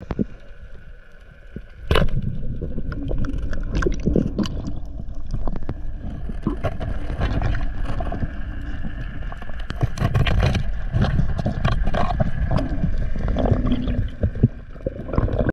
you